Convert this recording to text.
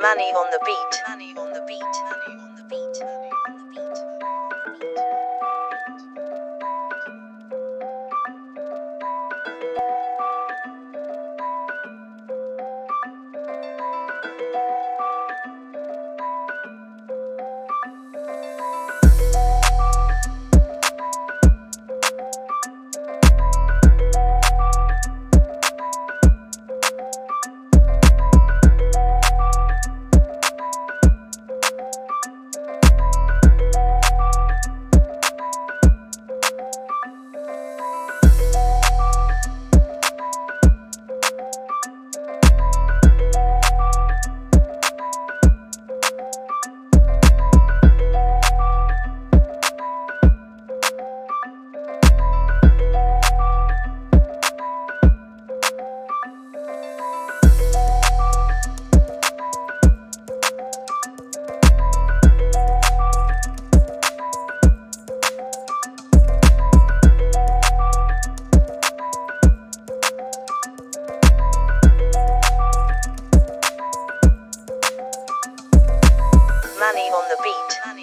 Money on the beat. Money on the beat. Money on the beat. Money on the beat.